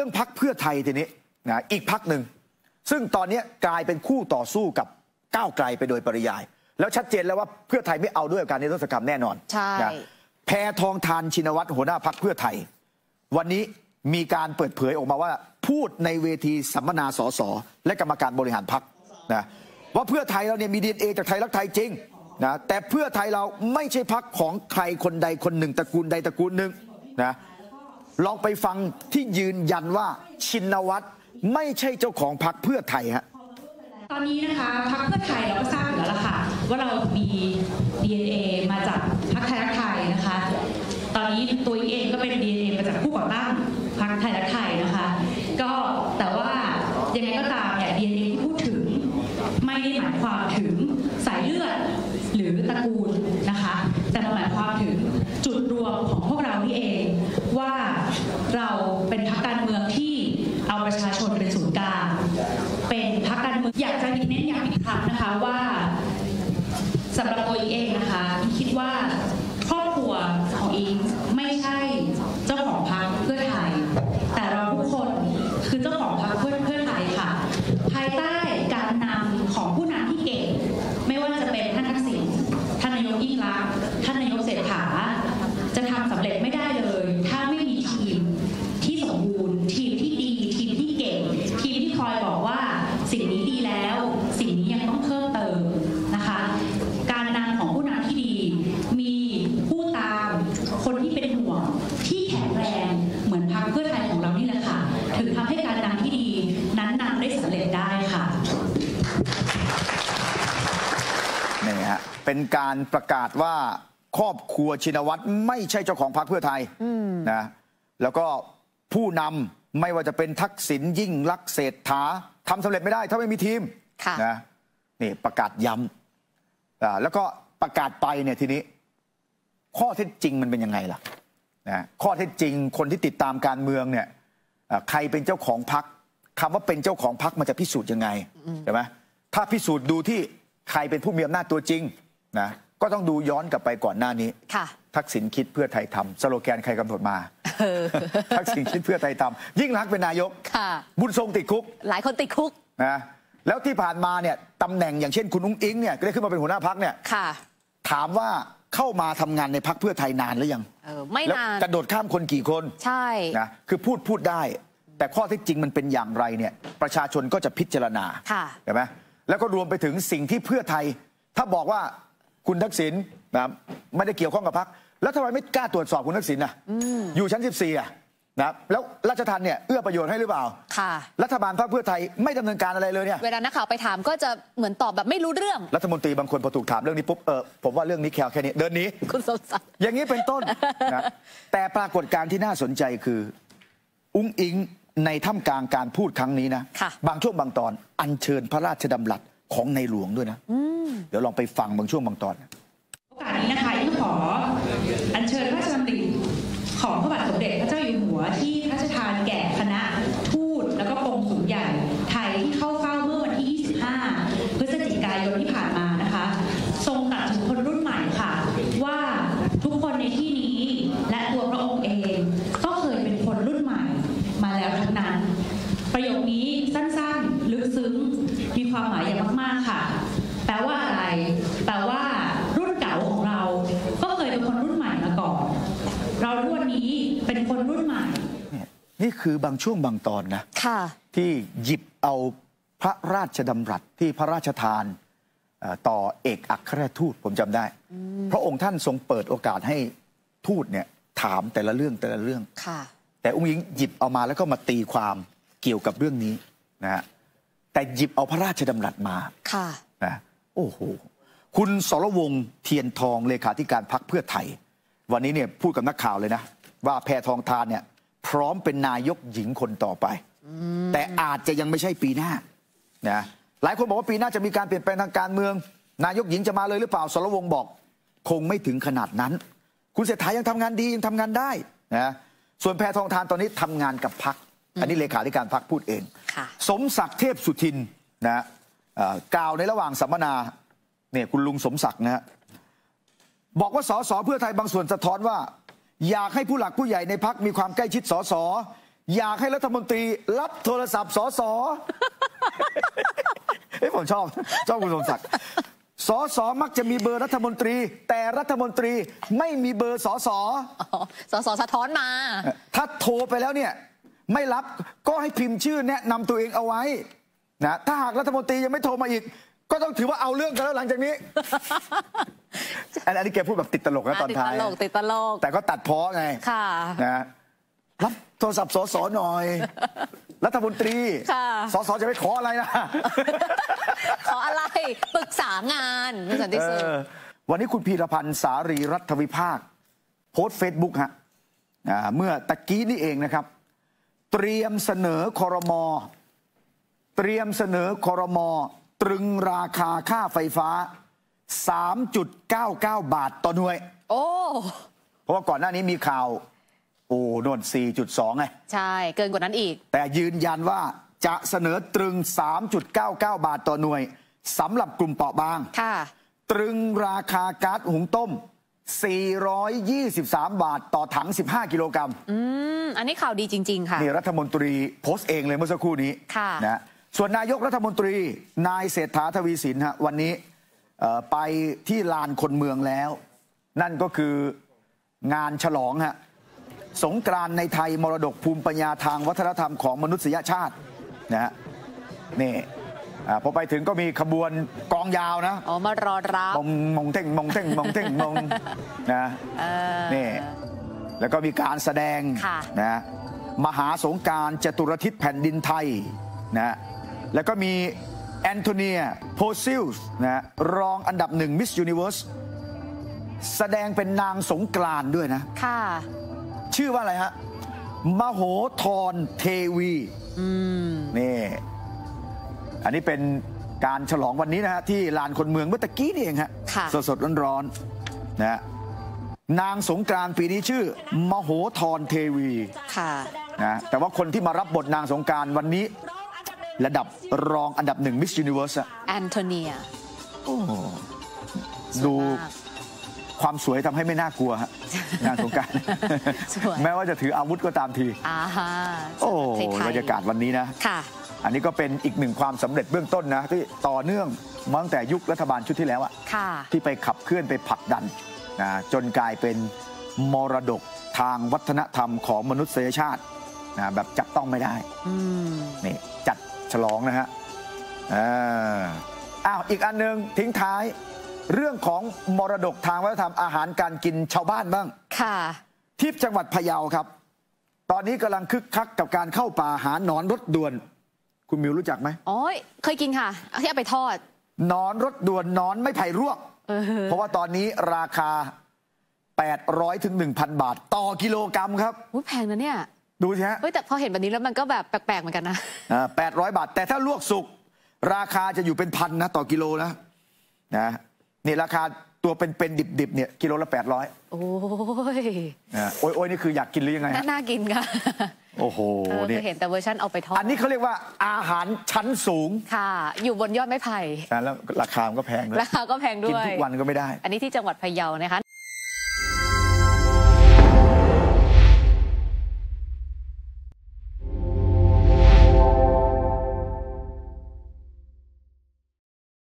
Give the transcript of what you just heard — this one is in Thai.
รื่องพักเพื่อไทยทีนี้นะอีกพักหนึ่ง ซึ่งตอนนี้กลายเป็นคู่ต่อสู้กับก้าวไกลไปโดยปริยาย แล้วชัดเจนแล้วว่าเพื่อไทยไม่เอาด้วยกับการนิรโทษกรรมแน่นอนใช่นะแพทองทานชินวัตรหัวหน้าพักเพื่อไทย วันนี้มีการเปิดเผยออกมาว่าพูดในเวทีสัมมนาสสและกรรมการบริหารพักนะว่าเพื่อไทยเราเนี่ยมีดีเอจากไทยรักไทยจริงนะแต่เพื่อไทยเราไม่ใช่พักของใครคนใดคนหนึ่งตระกูลใดตระกูลหนึ่งนะ ลองไปฟังที่ยืนยันว่าชินวัตรไม่ใช่เจ้าของพักเพื่อไทยฮะตอนนี้นะคะพรรคเพื่อไทยเราก็ทราบอยู่แล้วล่ะค่ะ ว่าเรามี DNA มาจากพรรคไทยรักไทยนะคะ ตอนนี้ตัวเองก็เป็น DNA มาจากผู้ก่อตั้งพรรคไทยรักไทยนะคะ ก็แต่ว่ายังไงก็ตามเนี่ย DNA ที่พูดถึงไม่ได้หมายความถึงสายเลือดหรือตระกูลนะคะ แต่มันหมายความถึงจุดรวมของพวกเรานี่เอง เราเป็นพรรคการเมืองที่เอาประชาชนเป็นศูนย์กลางเป็นพรรคการเมืองอยากจะเน้นย้ำอีกครั้งนะคะว่าสำหรับตัวอิงเองนะคะอิงคิดว่าครอบครัวของอิงไม่ใช่เจ้าของพรรคเพื่อไทย แต่เราทุกคนคือเจ้าของพรรคเพื่อเพื่อไทยค่ะ ภายใต้การนำของผู้นำที่เก่ง ไม่ว่าจะเป็นท่านทักษิณท่านนายกยิ่งรักษณ์ท่านนายกเศรษฐา จะทำสำเร็จไม่ได้เลย ถ้าไม่มีทีมที่สมบูรณ์ ทีมที่ดี ทีมที่เก่ง ทีมที่คอยบอกว่าสิ่งนี้ดีแล้ว สิ่งนี้ยังต้องเพิ่มเติมนะคะ การนำของผู้นำที่ดี มีผู้ตาม คนที่เป็นห่วง ที่แข็งแรงเหมือนพรรคเพื่อไทยของเรานี่แหละค่ะ ถึงทำให้การนำที่ดีนั้นนำได้สำเร็จได้ค่ะ นี่ฮะ เป็นการประกาศว่าครอบครัวชินวัตรไม่ใช่เจ้าของพรรคเพื่อไทยนะแล้วก็ผู้นำไม่ว่าจะเป็นทักษิณยิ่งลักษณ์เศรษฐาทำสำเร็จไม่ได้ถ้าไม่มีทีมค่ะนะนี่ประกาศย้ำอ่าแล้วก็ประกาศไปเนี่ยทีนี้ ข้อเท็จจริงมันเป็นยังไงล่ะนะข้อเท็จจริงคนที่ติดตามการเมืองเนี่ยอ่าใครเป็นเจ้าของพักคำว่าเป็นเจ้าของพักมันจะพิสูจน์ยังไงใช่ไหมถ้าพิสูจน์ดูที่ใครเป็นผู้มีอำนาจตัวจริง นะก็ต้องดูย้อนกลับไปก่อนหน้านี้ค่ะทักษิณคิดเพื่อไทยทำสโลแกนใครกำหนดมาทักษิณคิดเพื่อไทยทำยิ่งรักษณ์เป็นนายกค่ะบุญทรงติดคุก หลายคนติดคุกนะแล้วที่ผ่านมาเนี่ยตำแหน่งอย่างเช่นคุณอุ้งอิงเนี่ยก็ได้ขึ้นมาเป็นหัวหน้าพักเนี่ยค่ะถามว่าเข้ามาทำงานในพักเพื่อไทยนานหรือยังเออไม่แล้วนานกระโดดข้ามคนกี่คนใช่นะคือพูดพูดได้ แต่ข้อเท็จจริงมันเป็นอย่างไรเนี่ยประชาชนก็จะพิจารณาค่ะเห็นไหมแล้วก็รวมไปถึงสิ่งที่เพื่อไทย ถ้าบอกว่า คุณทักษิณนะไม่ได้เกี่ยวข้องกับพักแล้วทำไมไม่กล้าตรวจสอบคุณทักษิณน่ะอยู่ชั้น 14อะนะแล้วราชทันเนี่ยเอื้อประโยชน์ให้หรือเปล่า ค่ะ รัฐบาลพรรคเพื่อไทยไม่ดำเนินการอะไรเลยเนี่ย เวลานักข่าวไปถามก็จะเหมือนตอบแบบไม่รู้เรื่อง รัฐมนตรีบางคนพอถูกถามเรื่องนี้ปุ๊บ เออผมว่าเรื่องนี้แค่แค่นี้ เดินหนี้ คุณสมศักดิ์ อย่างนี้เป็นต้นนะแต่ปรากฏการณ์ที่น่าสนใจคือ อุ้งอิงในท่ามกลางการพูดครั้งนี้นะค่ะบางช่วงบางตอนอัญเชิญพระราชดำรัสของในหลวงด้วยนะ เดี๋ยวลองไปฟังบางช่วงบางตอนโอกาสนี้นะคะยิ่งขออัญเชิญพระราชดำริของพระบาทสมเด็จพระเจ้าอยู่หัวที่พระราชทานแก่คณะทูตแล้วก็กรมสุลใหญ่ ไทยที่เข้าเฝ้าเมื่อวันที่ 25 พฤศจิกายนที่ผ่านมานะคะ ทรงตรัสถึงคนรุ่นใหม่ค่ะ ว่าทุกคนในที่นี้และตัวพระองค์เองก็เคยเป็นคนรุ่นใหม่มาแล้วทั้งนั้น ประโยคนี้สั้นๆ ลึกซึ้ง มีความหมายอย่างมาก ๆ ค่ะ แปลว่าอะไร แปลว่ารุ่นเก่าของเรา ก็เคยเป็นคนรุ่นใหม่มาก่อน เราทุกวันนี้เป็นคนรุ่นใหม่ นี่ คือบางช่วงบางตอนนะค่ะที่หยิบเอาพระราชดำรัสที่พระราชทานเอ่อต่อเอกอัครทูตผมจำได้ พระองค์ท่านทรงเปิดโอกาสให้ทูตเนี่ยถามแต่ละเรื่องแต่ละเรื่องค่ะแต่อุ้งยิงหยิบเอามาแล้วก็มาตีความเกี่ยวกับเรื่องนี้นะฮะแต่หยิบเอาพระราชดำรัสมาค่ะนะโอ้โหคุณสรวงศ์เทียนทองเลขาธิการพักเพื่อไทย วันนี้เนี่ยพูดกับนักข่าวเลยนะ ว่าแพทองทานเนี่ย พร้อมเป็นนายกหญิงคนต่อไป แต่อาจจะยังไม่ใช่ปีหน้านะหลายคนบอกว่าปีหน้าจะมีการเปลี่ยนแปลงทางการเมือง นายกหญิงจะมาเลยหรือเปล่าสรวงศ์บอก คงไม่ถึงขนาดนั้น คุณเศรษฐายังทำงานดียังทำงานได้นะส่วนแพทองทานตอนนี้ทำงานกับพักอันนี้เลขาธิการพักพูดเองค่ะสมศักดิ์เทพสุทินนะเอ่อกล่าวในระหว่างสัมมนาเนี่ยคุณลุงสมศักดิ์นะฮะบอกว่าสสเพื่อไทยบางส่วนสะท้อนว่า อยากให้ผู้หลักผู้ใหญ่ในพักมีความใกล้ชิดสสอยากให้รัฐมนตรีรับโทรศัพท์สสเฮ้ยผมชอบชอบคุณสมศักดิ์สสมักจะมีเบอร์รัฐมนตรี แต่รัฐมนตรีไม่มีเบอร์สสอ๋อสสสะท้อนมา ถ้าโทรไปแล้วเนี่ยไม่รับก็ให้พิมพ์ชื่อแนะนำตัวเองเอาไว้นะถ้าหากรัฐมนตรียังไม่โทรมาอีก ก็ต้องถือว่าเอาเรื่องกันแล้วหลังจากนี้ อันนี้แกพูดแบบติดตลกนะตอนติดท้าตยลกติดตลก แต่ก็ตัดเพอไง ค่ะ นะรับโทรศัพท์สสหน่อย รัฐมนตรีค่ะสสจะไปขออะไรนะขออะไร ปรึกษางานคุณสันติเอสุขอวันนี้คุณพีรพันธ์สารีรัฐวิภาค โพสต์เฟซบุ๊กฮะอ่าเมื่อตะกี้นี่เองนะครับ เตรียมเสนอคอรมอเตรียมเสนอคอรมอตรึงราคาค่าไฟฟ้า 3.99 บาทต่อหน่วย โอ้ เพราะว่าก่อนหน้านี้มีข่าว โอ้โน่น4.2 ไง ใช่ เกินกว่านั้นอีก แต่ยืนยันว่าจะเสนอตรึง 3.99 บาทต่อหน่วยสำหรับกลุ่มเปราะบาง ค่ะ ตรึงราคาก๊าซหุงต้ม 423 บาทต่อถัง 15 กิโลกรัม อืม อันนี้ข่าวดีจริง ๆ ค่ะ นี่รัฐมนตรีโพสต์เองเลยเมื่อสักครู่นี้ ค่ะ นะ ส่วนนายกรัฐมนตรี นายเศรษฐาทวีสินฮะวันนี้เอ่อ ไปที่ลานคนเมืองแล้ว นั่นก็คืองานฉลองฮะสงกรานต์ในไทยมรดกภูมิปัญญาทางวัฒนธรรมของมนุษยชาตินะฮะนี่อ่าพอไปถึงก็มีขบวนกองยาวนะอ๋อมารอรับมงมงเท่งมงเท่งมงเท่งมงนะเออนี่แล้วก็มีการแสดงค่ะนะมหาสงกรานต์จตุรทิศแผ่นดินไทยนะแล้วก็มี แอนโทเนียโพซิ้วนะรองอันดับหนึ่งมิสยูนิเว r ร์สแสดงเป็นนางสงกรานต์ด้วยนะ ค่ะ ชื่อว่าอะไรฮะ มโหธรเทวีอืมนี่ อันนี้เป็นการฉลองวันนี้นะฮะ ที่ลานคนเมืองเมื่อตะกี้นี่เองฮะค่ะสดสดๆร้อนๆนะฮะนางสงกรานต์ปีนี้ชื่อ มโหธรเทวี ค่ะนะแต่ว่าคนที่มารับบทนางสงกรารวันนี้ ระดับรองอันดับหนึ่งมิส s u นิเว r ร์สแอนโทเนียดูมากความสวยทำให้ไม่น่ากลัวฮะนางสงกรารสวยแม้ว่าจะถืออาวุธก็ตามทีอ่าฮะโอ้ไทๆบรรยากาศวันนี้นะค่ะอันนี้ก็เป็นอีกหนึ่งความสำเร็จเบื้องต้นนะที่ต่อเนื่องมาตั้งแต่ยุครัฐบาลชุดที่แล้วอะค่ะที่ไปขับเคลื่อนไปผลักดันนะจนกลายเป็นมรดกทางวัฒนธรรมของมนุษยชาตินะแบบจับต้องไม่ได้อืมนี่จัด ฉลองนะฮะอ่าอ้าวอีกอันหนึ่งทิ้งท้าย เรื่องของมรดกทางวัฒนธรรมอาหารการกินชาวบ้านบ้าง ค่ะ ที่จังหวัดพะเยาครับ ตอนนี้กำลังคึกคักกับการเข้าป่าหาหนอนรถด่วน คุณมิวรู้จักไหมอ๋อเคยกินค่ะที่เอาไปทอดหนอนรถด่วนหนอนไม่ไผ่รวกเออเพราะว่าตอนนี้ราคา 800ถึง1,000 บาท ต่อกิโลกรัมครับอุ๊ยแพงนะเนี่ย ดูสิฮะเฮ้ยแต่พอเห็นแบบนี้แล้วมันก็แบบแปลกๆเหมือนกันนะอ่า800บาท แต่ถ้าลวกสุกราคาจะอยู่เป็นพันนะต่อกิโลนะนะนี่ราคาตัวเป็นเป็นดิบๆเนี่ยกิโลละ800โอ้ยอ่าโอ้ยโอ้ยนี่คืออยากกินหรือยังไงน่าฮะน่ากินค่ะโอ้โหเออเคนี่ยเห็นแต่เวอร์ชันเอาไปทอดอันนี้เขาเรียกว่าอาหารชั้นสูงค่ะ อยู่บนยอดไม้ไผ่นะแล้วราคามันก็แพงด้วยราคาก็แพงกินด้วยทุกวันก็ไม่ได้ อันนี้ที่จังหวัดพะเยานะคะ